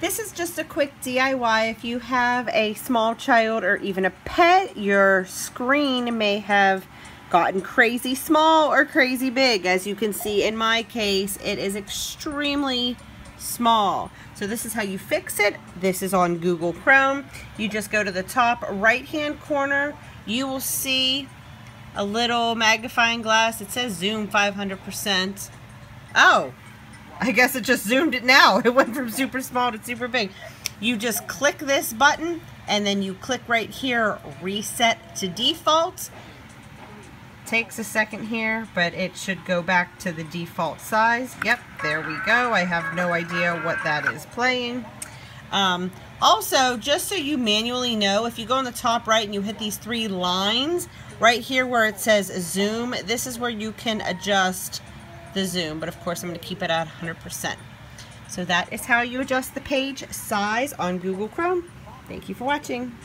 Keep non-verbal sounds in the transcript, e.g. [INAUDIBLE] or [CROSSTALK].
This is just a quick DIY. If you have a small child or even a pet, your screen may have gotten crazy small or crazy big. As you can see in my case, it is extremely small. So this is how you fix it. This is on Google Chrome. You just go to the top right hand corner. You will see a little magnifying glass. It says zoom 500%. Oh, I guess it just zoomed it now. [LAUGHS] It went from super small to super big. You just click this button and then you click right here, reset to default. Takes a second here, but it should go back to the default size. Yep, there we go. I have no idea what that is playing. Um, also, just so you manually know, if you go on the top right and you hit these three lines, right here where it says zoom, this is where you can adjust the zoom, but of course I'm going to keep it at 100%. So that is how you adjust the page size on Google Chrome. Thank you for watching.